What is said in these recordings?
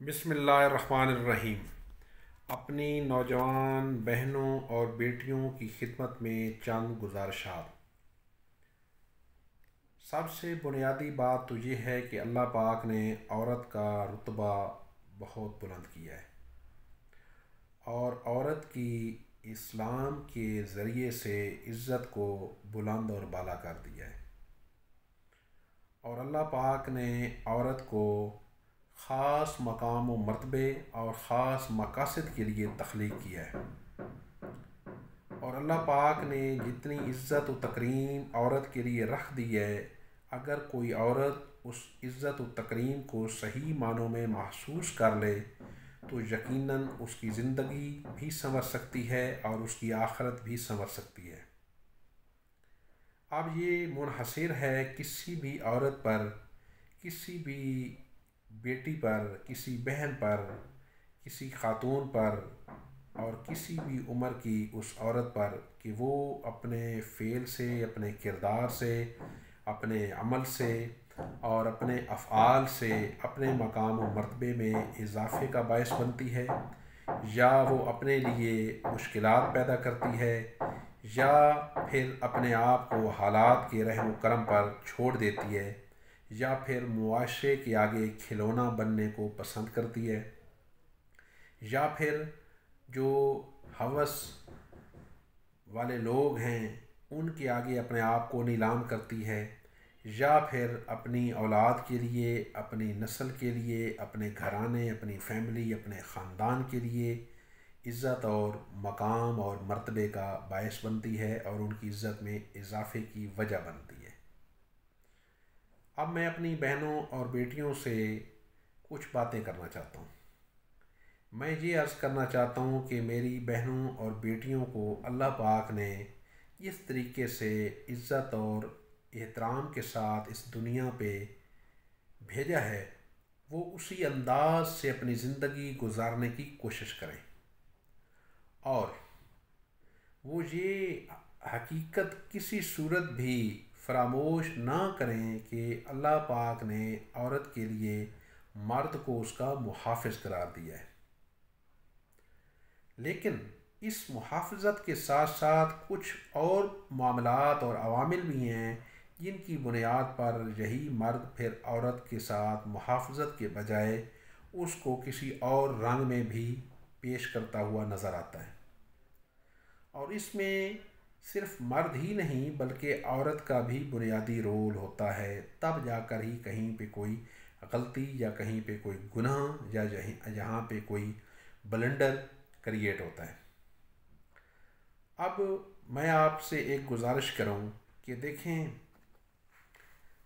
बिसमीम अपनी नौजवान बहनों और बेटियों की खिदमत में चंद गुजारिशात सबसे बुनियादी बात तो ये है कि अल्लाह पाक ने औरत का रुतबा बहुत बुलंद किया है। और औरत की इस्लाम के ज़रिए से इज़्ज़त को बुलंद और बाला कर दिया है। और अल्लाह पाक ने औरत को ख़ास मकाम व मरतबे और ख़ास मकासद के लिए तख्लीक किया है। और अल्लाह पाक ने जितनी इज़्ज़त व तकरीम औरत के लिए रख दी है, अगर कोई औरत उस इज़्ज़त व तकरीम को सही मानों में महसूस कर ले तो यकीनन उसकी ज़िंदगी भी संवर सकती है और उसकी आखरत भी संवर सकती है। अब ये मुनहसर है किसी भी औरत पर, किसी भी बेटी पर, किसी बहन पर, किसी ख़ातून पर और किसी भी उम्र की उस औरत पर कि वो अपने फ़ेल से, अपने किरदार से, अपने अमल से और अपने अफ़ाल से, अपने मकाम व मरतबे में इजाफ़े का बायस बनती है या वो अपने लिए मुश्किल पैदा करती है या फिर अपने आप को हालात के रहम करम पर छोड़ देती है। या फिर मुआशरे के आगे खिलौना बनने को पसंद करती है, या फिर जो हवस वाले लोग हैं, उनके आगे अपने आप को नीलाम करती है, या फिर अपनी औलाद के लिए, अपनी नस्ल के लिए, अपने घराने, अपनी फैमिली, अपने ख़ानदान के लिए इज़्ज़त और मकाम और मर्तबे का बायस बनती है और उनकी इज़्ज़त में इजाफ़े की वजह बनती है। अब मैं अपनी बहनों और बेटियों से कुछ बातें करना चाहता हूँ। मैं ये अर्ज़ करना चाहता हूँ कि मेरी बहनों और बेटियों को अल्लाह पाक ने इस तरीके से इज़्ज़त और एहतराम के साथ इस दुनिया पे भेजा है, वो उसी अंदाज से अपनी ज़िंदगी गुजारने की कोशिश करें। और वो ये हकीकत किसी सूरत भी फरामोश ना करें कि अल्लाह पाक ने औरत के लिए मर्द को उसका मुहाफ़ करार दिया है। लेकिन इस मुहाफ़त के साथ साथ कुछ और मामलात और अवामिल भी हैं, जिनकी बुनियाद पर यही मर्द फिर औरत के साथ मुहाफ़त के बजाय उसको किसी और रंग में भी पेश करता हुआ नज़र आता है। और इसमें सिर्फ़ मर्द ही नहीं, बल्कि औरत का भी बुनियादी रोल होता है। तब जाकर ही कहीं पे कोई गलती या कहीं पे कोई गुनाह या जहाँ पे कोई बलेंडर क्रिएट होता है। अब मैं आपसे एक गुजारिश करूँ कि देखें,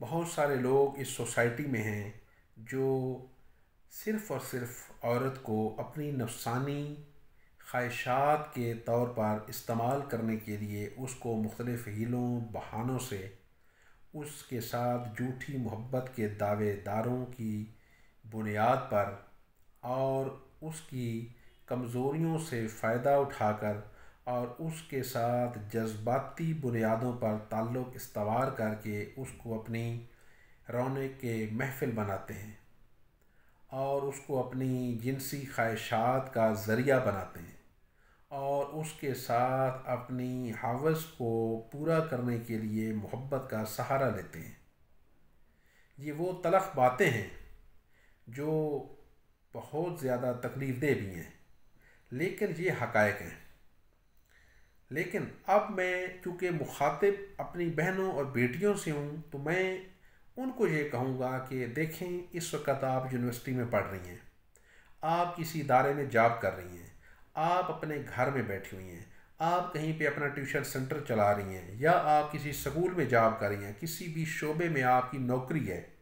बहुत सारे लोग इस सोसाइटी में हैं जो सिर्फ़ और सिर्फ़ औरत को अपनी नफसानी ख्वाहिशात के तौर पर इस्तेमाल करने के लिए उसको मुख्तलिफ़ हीलों, बहानों से, उसके साथ झूठी मोहब्बत के दावेदारों की बुनियाद पर और उसकी कमज़ोरियों से फ़ायदा उठाकर और उसके साथ जज्बाती बुनियादों पर ताल्लुक़ इस्तवार करके उसको अपनी रोने के महफिल बनाते हैं और उसको अपनी जिनसी ख्वाहिशात का ज़रिया बनाते हैं। और उसके साथ अपनी हवस को पूरा करने के लिए मोहब्बत का सहारा लेते हैं। ये वो तलख बातें हैं जो बहुत ज़्यादा तकलीफ़ दे भी हैं, लेकिन ये हकायक हैं। लेकिन अब मैं चूँकि मुखातिब अपनी बहनों और बेटियों से हूँ तो मैं उनको ये कहूँगा कि देखें इस वक्त आप यूनिवर्सिटी में पढ़ रही हैं। आप किसी इदारे में जॉब कर रही हैं। आप अपने घर में बैठी हुई हैं, आप कहीं पे अपना ट्यूशन सेंटर चला रही हैं, या आप किसी स्कूल में जॉब कर रही हैं, किसी भी शोबे में आपकी नौकरी है,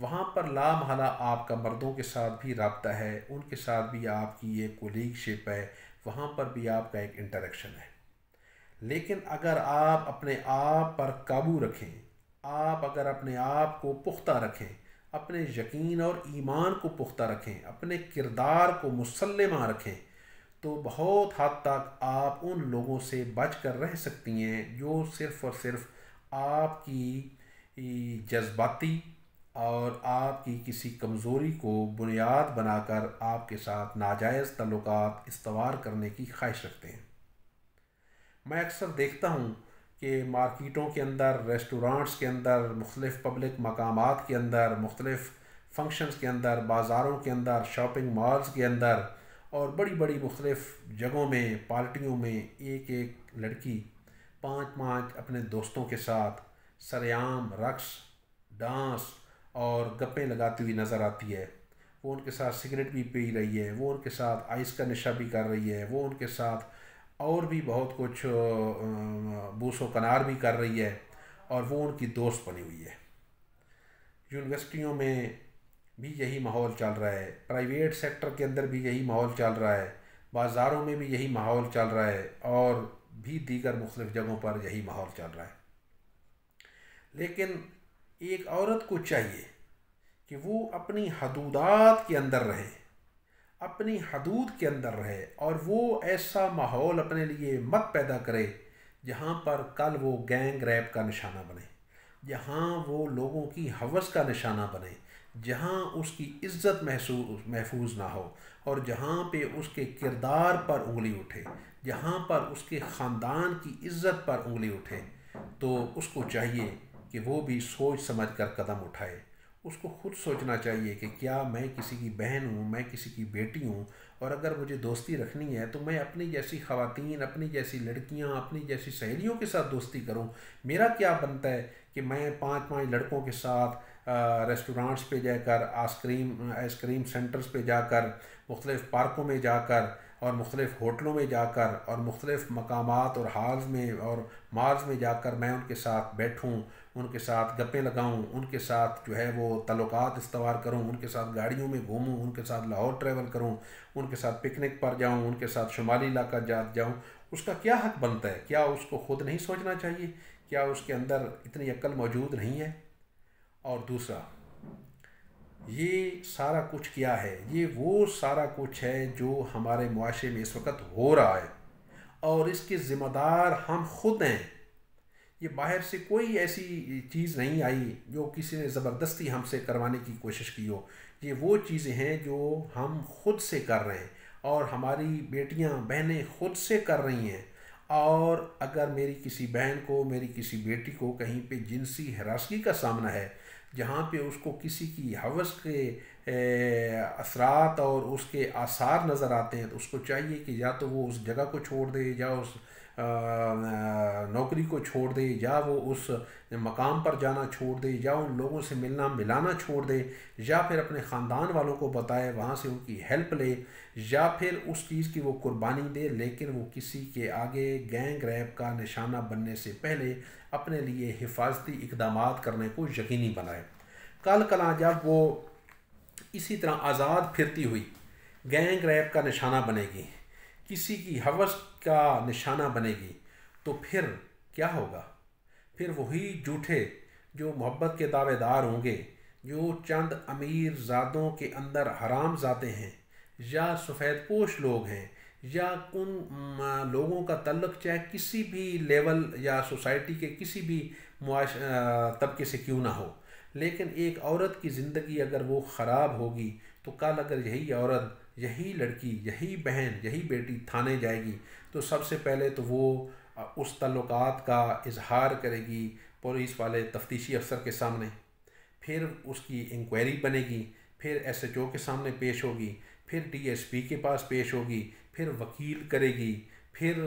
वहाँ पर लामहला आपका मर्दों के साथ भी रबता है, उनके साथ भी आपकी ये कोलीगशिप है, वहाँ पर भी आपका एक इंटरेक्शन है। लेकिन अगर आप अपने आप पर काबू रखें, आप अगर अपने आप को पुख्ता रखें, अपने यकीन और ईमान को पुख्ता रखें, अपने किरदार को मुसलमा रखें तो बहुत हद तक आप उन लोगों से बच कर रह सकती हैं जो सिर्फ़ और सिर्फ़ आपकी जज्बाती और आपकी किसी कमज़ोरी को बुनियाद बनाकर आपके साथ नाजायज़ तल्लुक़ इस्तवार करने की ख्वाहिश रखते हैं। मैं अक्सर देखता हूँ कि मार्केटों के अंदर, रेस्टोरेंट्स के अंदर, मुख्तलिफ़ पब्लिक मकाम के अंदर, मुख्तलिफ़ फ़ंक्शंस के अंदर, बाज़ारों के अंदर, शॉपिंग मॉल्स के अंदर और बड़ी बड़ी मुख्तलिफ़ जगहों में, पार्टियों में एक एक लड़की पाँच पाँच अपने दोस्तों के साथ सरेआम, रक्स, डांस और गप्पे लगाती हुई नज़र आती है। वो उनके साथ सिगरेट भी पी रही है, वो उनके साथ आइस का नशा भी कर रही है, वो उनके साथ और भी बहुत कुछ बूसो कनार भी कर रही है और वो उनकी दोस्त बनी हुई है। यूनिवर्सिटियों में भी यही माहौल चल रहा है। प्राइवेट सेक्टर के अंदर भी यही माहौल चल रहा है। बाज़ारों में भी यही माहौल चल रहा है और भी दीगर मुख्तलिफ़ जगहों पर यही माहौल चल रहा है। लेकिन एक औरत को चाहिए कि वो अपनी हदूदात के अंदर रहे, अपनी हदूद के अंदर रहे और वो ऐसा माहौल अपने लिए मत पैदा करे जहाँ पर कल वो गैंग रैप का निशाना बने, जहाँ वो लोगों की हवस का निशाना बने जहाँ उसकी इज़्ज़त महसूस, महफूज ना हो और जहाँ पे उसके किरदार पर उंगली उठे, जहाँ पर उसके ख़ानदान की इज़्ज़त पर उंगली उठे तो उसको चाहिए कि वो भी सोच समझ कर कदम उठाए। उसको खुद सोचना चाहिए कि क्या मैं किसी की बहन हूँ, मैं किसी की बेटी हूँ और अगर मुझे दोस्ती रखनी है तो मैं अपनी जैसी ख़वातीन अपनी जैसी लड़कियाँ, अपनी जैसी सहेलियों के साथ दोस्ती करूँ। मेरा क्या बनता है कि मैं पाँच पाँच लड़कों के साथ रेस्टोरेंट्स पे जाकर आइसक्रीम आइसक्रीम सेंटर्स पे जाकर, मुख्तलिफ़ पार्कों में जाकर और मुख्तलिफ़ होटलों में जाकर और मुख्तलिफ़ मकाम और हाल्स में और मार्ज में जाकर मैं उनके साथ बैठूँ, उनके साथ गप्पे लगाऊँ, उनके साथ जो है वो तल्लुक़ात इस्तवार करूँ, उनके साथ गाड़ियों में घूमूं, उनके साथ लाहौर ट्रैवल करूँ, उनके साथ पिकनिक पर जाऊँ, उनके साथ शुमाली इलाका जा, जाऊँ, उसका क्या हक बनता है? क्या उसको ख़ुद नहीं सोचना चाहिए? क्या उसके अंदर इतनी अक्ल मौजूद नहीं है? और दूसरा, ये सारा कुछ क्या है? ये वो सारा कुछ है जो हमारे मुआरे में इस वक्त हो रहा है और इसके ज़िम्मेदार हम खुद हैं। ये बाहर से कोई ऐसी चीज़ नहीं आई जो किसी ने ज़बरदस्ती हमसे करवाने की कोशिश की हो। ये वो चीज़ें हैं जो हम खुद से कर रहे हैं और हमारी बेटियाँ, बहनें खुद से कर रही हैं। और अगर मेरी किसी बहन को, मेरी किसी बेटी को कहीं पे जिनसी हरासगी का सामना है जहाँ पे उसको किसी की हवस के असरात और उसके आसार नज़र आते हैं तो उसको चाहिए कि या तो वो उस जगह को छोड़ दे, या उस नौकरी को छोड़ दे या वो उस मकाम पर जाना छोड़ दे या उन लोगों से मिलना, मिलाना छोड़ दे या फिर अपने ख़ानदान वालों को बताए, वहाँ से उनकी हेल्प ले या फिर उस चीज़ की वो कुर्बानी दे, लेकिन वो किसी के आगे गैंग रैप का निशाना बनने से पहले अपने लिए हिफाजती इकदाम करने को यकीनी बनाए। कल कला जब वो इसी तरह आज़ाद फिरती हुई, गैंग रैप का निशाना बनेगी किसी की हवस का निशाना बनेगी तो फिर क्या होगा? फिर वही जूठे जो मोहब्बत के दावेदार होंगे, जो चंद अमीर ज़ादों के अंदर हराम ज़ाते हैं, या सफ़ेद पोश लोग हैं, या उन लोगों का तल्लक चाहे किसी भी लेवल या सोसाइटी के किसी भी तबके से क्यों ना हो। लेकिन एक औरत की ज़िंदगी अगर वो ख़राब होगी तो कल अगर यही औरत यही लड़की, यही बहन, यही बेटी थाने जाएगी तो सबसे पहले तो वो उस तल्लुक़ात का इजहार करेगी पुलिस वाले तफ्तीशी अफसर के सामने। फिर उसकी इंक्वायरी बनेगी, फिर एस एच ओ के सामने पेश होगी, फिर डी एस पी के पास पेश होगी, फिर वकील करेगी, फिर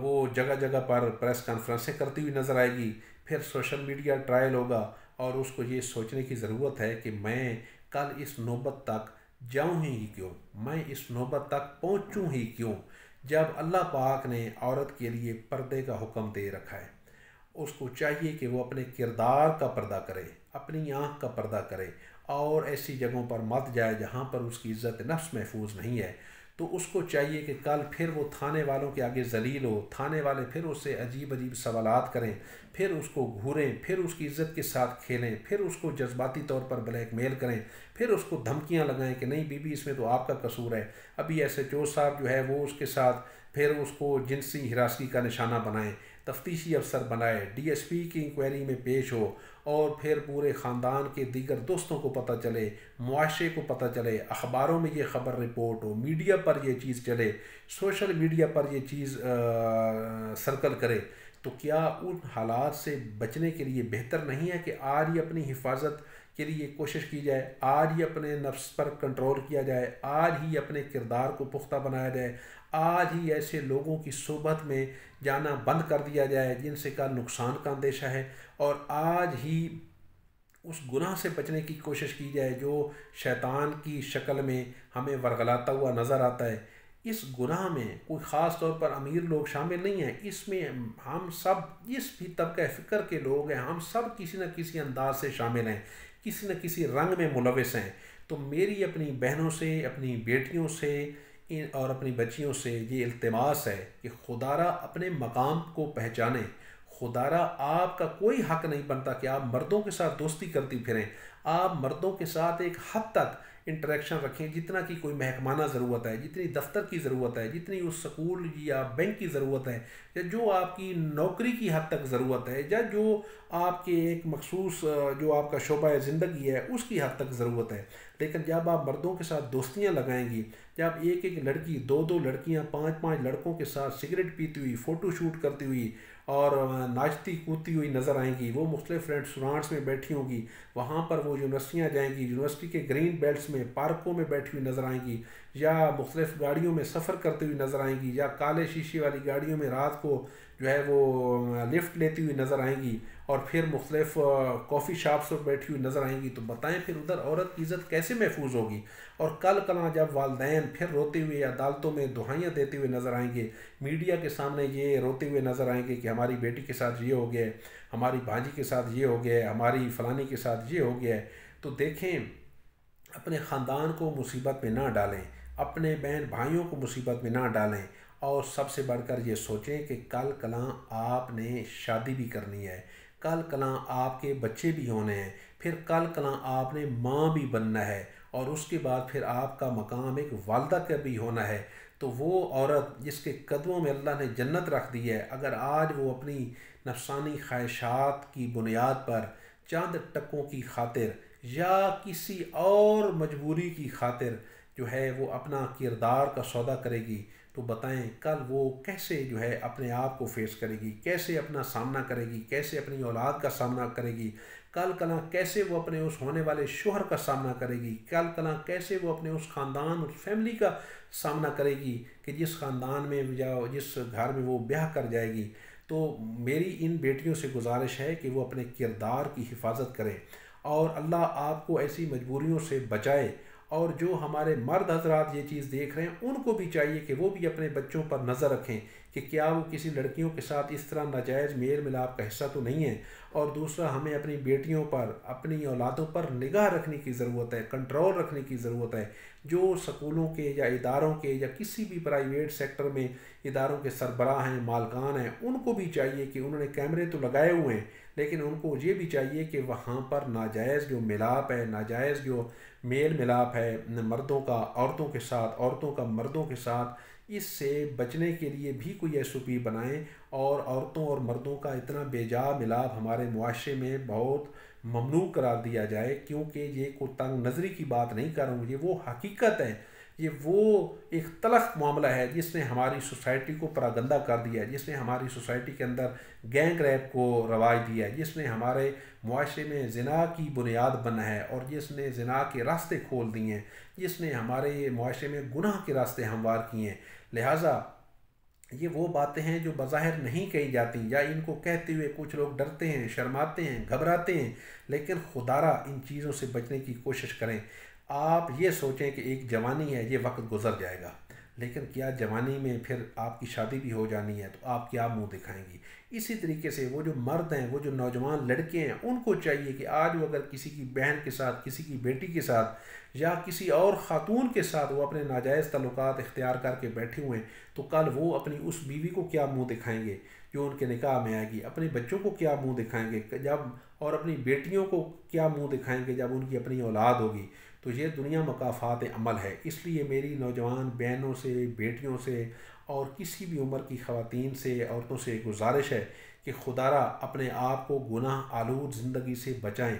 वो जगह जगह पर प्रेस कॉन्फ्रेंसें करती हुई नज़र आएगी, फिर सोशल मीडिया ट्रायल होगा और उसको ये सोचने की ज़रूरत है कि मैं कल इस नौबत तक जाऊँ ही क्यों? मैं इस नौबत तक पहुँचूँ ही क्यों? जब अल्लाह पाक ने औरत के लिए पर्दे का हुक्म दे रखा है, उसको चाहिए कि वो अपने किरदार का पर्दा करे, अपनी आँख का पर्दा करे, और ऐसी जगहों पर मत जाए जहाँ पर उसकी इज़्ज़त नफ्स महफूज नहीं है। तो उसको चाहिए कि कल फिर वो थाने वालों के आगे जलील हो, थाने वाले फिर उससे अजीब अजीब सवाल करें, फिर उसको घूरें, फिर उसकी इज़्ज़त के साथ खेलें, फिर उसको जज्बाती तौर पर ब्लैक मेल करें, फिर उसको धमकियाँ लगाएँ कि नहीं बीबी, इसमें तो आपका कसूर है। अभी एस एच साहब जो है वो उसके साथ, फिर उसको जिनसी हिरासगी का निशाना बनाएँ। तफ्तीशी अफसर बनाए। डी एस पी की इंक्वायरी में पेश हो और फिर पूरे ख़ानदान के दीगर दोस्तों को पता चले, मुआशे को पता चले, अखबारों में ये ख़बर रिपोर्ट हो मीडिया पर यह चीज़ चले सोशल मीडिया पर यह चीज़ सर्कल करे तो क्या उन हालात से बचने के लिए बेहतर नहीं है कि आज ही अपनी हिफाजत के लिए कोशिश की जाए, आज ही अपने नफ्स पर कंट्रोल किया जाए, आज ही अपने किरदार को पुख्ता बनाया जाए, आज ही ऐसे लोगों की सोबत में जाना बंद कर दिया जाए जिनसे का नुकसान का अंदेशा है और आज ही उस गुनाह से बचने की कोशिश की जाए जो शैतान की शक्ल में हमें वरगलाता हुआ नज़र आता है। इस गुनाह में कोई ख़ास तौर पर अमीर लोग शामिल नहीं हैं। इसमें हम सब जिस भी तबका फ़िक्र के लोग हैं। हम सब किसी न किसी अंदाज से शामिल हैं। किसी न किसी रंग में मुलविस हैं। तो मेरी अपनी बहनों से, अपनी बेटियों से, इन और अपनी बच्चियों से ये अल्तमास है कि खुदारा अपने मकाम को पहचाने। खुदारा आपका कोई हक नहीं बनता कि आप मर्दों के साथ दोस्ती करती फिरें। आप मर्दों के साथ एक हद तक इंटरेक्शन रखें, जितना की कोई महकमाना ज़रूरत है, जितनी दफ्तर की ज़रूरत है, जितनी उस स्कूल या बैंक की ज़रूरत है, या जो आपकी नौकरी की हद तक ज़रूरत है, या जो आपके एक मखसूस जो आपका शोबा ज़िंदगी है, उसकी हद तक ज़रूरत है। लेकिन जब आप मर्दों के साथ दोस्तियाँ लगाएँगी जब एक एक लड़की दो दो लड़कियाँ पाँच पाँच लड़कों के साथ सिगरेट पीती हुई, फ़ोटो शूट करती हुई और नाचती कूदती हुई नज़र आएँगी। वो मुख्तलिफ़ रेस्टोरेंट्स में बैठी होंगी। वहाँ पर वो यूनिवर्सिटियाँ जाएँगी, यूनिवर्सिटी के ग्रीन बेल्ट में, पार्कों में बैठी हुई नज़र आएँगी या मुख्तलिफ़ गाड़ियों में सफ़र करती हुई नज़र आएँगी या काले शीशे वाली गाड़ियों में रात को जो है वो लिफ्ट लेती हुई नज़र आएँगी और फिर मुख्तलिफ़ कॉफ़ी शॉप्स पर बैठी हुई नज़र आएँगी। तो बताएँ फिर उधर औरत की इज़्ज़त कैसे महफूज होगी? और कल कला जब वालदेन फिर रोते हुए अदालतों में दुहाइयाँ देते हुए नज़र आएँगे, मीडिया के सामने ये रोते हुए नज़र आएँगे कि हमारी बेटी के साथ ये हो गया हमारी भांजी के साथ ये हो गया हमारी फ़लानी के साथ ये हो गया तो देखें, अपने ख़ानदान को मुसीबत में ना डालें, अपने बहन भाइयों को मुसीबत में ना डालें और सबसे बढ़कर ये सोचें कि कल कला आपने शादी भी करनी है, कल कला आपके बच्चे भी होने हैं, फिर कल कला आपने माँ भी बनना है और उसके बाद फिर आपका मकाम एक वालदा का भी होना है। तो वो औरत जिसके कदमों में अल्लाह ने जन्नत रख दी है, अगर आज वो अपनी नफसानी ख्वाहिशात की बुनियाद पर चंद टकों की खातिर या किसी और मजबूरी की खातिर जो है वो अपना किरदार का सौदा करेगी तो बताएँ, कल वो कैसे जो है अपने आप को फेस करेगी, कैसे अपना सामना करेगी, कैसे अपनी औलाद का सामना करेगी, कल कला कैसे वो अपने उस होने वाले शोहर का सामना करेगी, कल कला कैसे वो अपने उस ख़ानदान उस फैमिली का सामना करेगी कि जिस ख़ानदान में जाओ, जिस घर में वो ब्याह कर जाएगी। तो मेरी इन बेटियों से गुजारिश है कि वो अपने किरदार की हिफाजत करें और अल्लाह आपको ऐसी मजबूरियों से बचाए और जो हमारे मर्द हजरात ये चीज़ देख रहे हैं, उनको भी चाहिए कि वो भी अपने बच्चों पर नज़र रखें कि क्या वो किसी लड़कियों के साथ इस तरह नाजायज़ मेल मिलाप का हिस्सा तो नहीं है। और दूसरा, हमें अपनी बेटियों पर, अपनी औलादों पर निगाह रखने की ज़रूरत है, कंट्रोल रखने की ज़रूरत है। जो स्कूलों के या इदारों के या किसी भी प्राइवेट सेक्टर में इदारों के सरबराह हैं, मालकान हैं, उनको भी चाहिए कि उन्होंने कैमरे तो लगाए हुए हैं, लेकिन उनको ये भी चाहिए कि वहाँ पर नाजायज़ जो मिलाप है, नाजायज़ जो मेल मिलाप है मर्दों का, औरतों के साथ, औरतों का मर्दों के साथ। इससे बचने के लिए भी कोई एस ओ पी बनाएँ और औरतों और मर्दों का इतना बेजा मिलाप हमारे मुआरे में बहुत ममनू करार दिया जाए, क्योंकि ये कोई तंग नज़री की बात नहीं कर रहा हूँ, ये वो हकीकत है। ये वो एक तलख मामला है जिसने हमारी सोसाइटी को परागंदा कर दिया है, जिसने हमारी सोसाइटी के अंदर गैंग रैप को रवाज दिया है, जिसने हमारे मुआरे में जना की बुनियाद बना है और जिसने जना के रास्ते खोल दिए हैं, जिसने हमारे मुआरे में गुनाह के रास्ते हमवार किए हैं। लिहाजा ये वो बातें हैं जो बज़ाहिर नहीं कही जाती, या इनको कहते हुए कुछ लोग डरते हैं, शर्माते हैं, घबराते हैं, लेकिन खुदारा इन चीज़ों से बचने की कोशिश करें। आप ये सोचें कि एक जवानी है, ये वक्त गुजर जाएगा। लेकिन क्या जवानी में फिर आपकी शादी भी हो जानी है तो आप क्या मुँह दिखाएँगी। इसी तरीके से वो जो मर्द हैं, वो जो नौजवान लड़के हैं, उनको चाहिए कि आज वो अगर किसी की बहन के साथ, किसी की बेटी के साथ या किसी और ख़ातून के साथ वो अपने नाजायज़ तल्लुक इख्तियार करके बैठे हुए हैं तो कल वो अपनी उस बीवी को क्या मुँह दिखाएँगे, जो उनके निकाह में आएगी? अपने बच्चों को क्या मुँह दिखाएँगे? जब और अपनी बेटियों को क्या मुँह दिखाएँगे, जब उनकी अपनी औलाद होगी? तो ये दुनिया मकाफात अमल है। इसलिए मेरी नौजवान बहनों से, बेटियों से और किसी भी उम्र की खातन से, औरतों से गुजारिश है कि खुदारा अपने आप को गुनाह, आलूद ज़िंदगी से बचाएँ।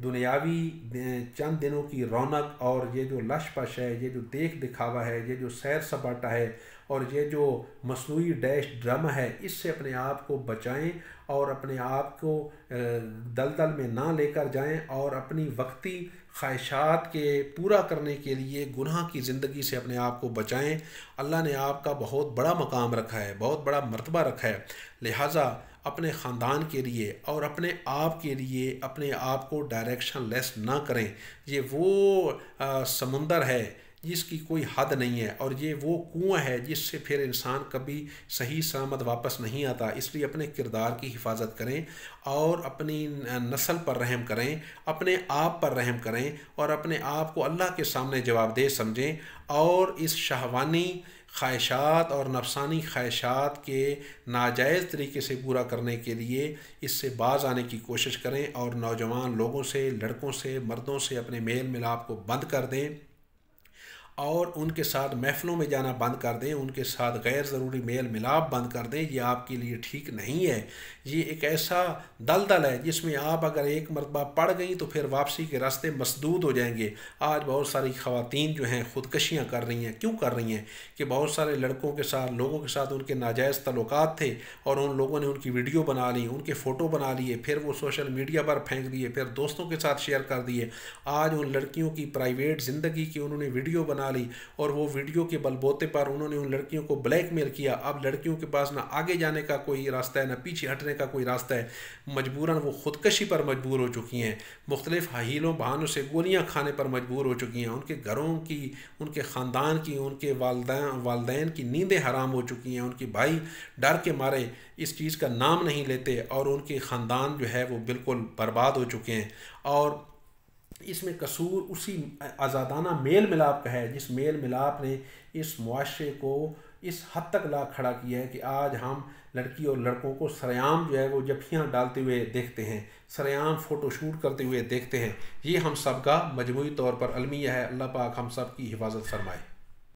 दुनियावी चंद दिनों की रौनक और ये जो लश पश है, ये जो देख दिखावा है, ये जो सैर सपाटा है और ये जो मसनू डैश ड्रम है, इससे अपने आप को बचाएँ और अपने आप को दलदल में ना लेकर जाएँ और अपनी वक्ती ख्वाहिशात के पूरा करने के लिए गुनाह की ज़िंदगी से अपने आप को बचाएँ। अल्लाह ने आपका बहुत बड़ा मकाम रखा है, बहुत बड़ा मरतबा रखा है। लिहाजा अपने ख़ानदान के लिए और अपने आप के लिए, अपने आप को डायरेक्शन लेस ना करें। ये वो समुंदर है जिसकी कोई हद नहीं है और ये वो कुआँ है जिससे फिर इंसान कभी सही सलामत वापस नहीं आता। इसलिए अपने किरदार की हिफाजत करें और अपनी नस्ल पर रहम करें, अपने आप पर रहम करें और अपने आप को अल्लाह के सामने जवाबदेह समझें और इस शहवानी ख्वाहिशात और नफसानी ख्वाहिशात के नाजायज़ तरीके से पूरा करने के लिए इससे बाज़ आने की कोशिश करें और नौजवान लोगों से, लड़कों से, मर्दों से अपने मेल मिलाप को बंद कर दें। और उनके साथ महफ़लों में जाना बंद कर दें, उनके साथ गैर ज़रूरी मेल मिलाप बंद कर दें, ये आपके लिए ठीक नहीं है। ये एक ऐसा दलदल है जिसमें आप अगर एक मरतबा पड़ गई तो फिर वापसी के रास्ते मसदूद हो जाएँगे। आज बहुत सारी ख़वातीन जो हैं ख़ुदकशियाँ कर रही हैं। क्यों कर रही हैं? कि बहुत सारे लड़कों के साथ, लोगों के साथ उनके नाजायज़ तल्लुक थे और उन लोगों ने उनकी वीडियो बना ली, उनके फ़ोटो बना लिए, फिर वो सोशल मीडिया पर फेंक दिए, फिर दोस्तों के साथ शेयर कर दिए। आज उन लड़कियों की प्राइवेट ज़िंदगी की उन्होंने वीडियो बना बना ली और वो वीडियो के बलबोते पर उन्होंने उन लड़कियों को ब्लैकमेल किया। अब लड़कियों के पास ना आगे जाने का कोई रास्ता है, ना पीछे हटने का कोई रास्ता है। मजबूरन वो ख़ुदकशी पर मजबूर हो चुकी हैं। मुख्तलिफ़ हीलों बहानों से गोलियाँ खाने पर मजबूर हो चुकी हैं। उनके घरों की, उनके ख़ानदान की, उनके वालदेन की नींदें हराम हो चुकी हैं। उनके भाई डर के मारे इस चीज़ का नाम नहीं लेते और उनके ख़ानदान जो है वो बिल्कुल बर्बाद हो चुके हैं। और इसमें कसूर उसी आज़ादाना मेल मिलाप का है, जिस मेल मिलाप ने इस मुआरे को इस हद तक ला खड़ा किया है कि आज हम लड़की और लड़कों को सरेआम जो है वो जफियाँ डालते हुए देखते हैं, सरेआम फ़ोटो शूट करते हुए देखते हैं। ये हम सब का मजमू तौर पर अलमिया है। अल्लाह पाक हम सब की हिफाजत फरमाए।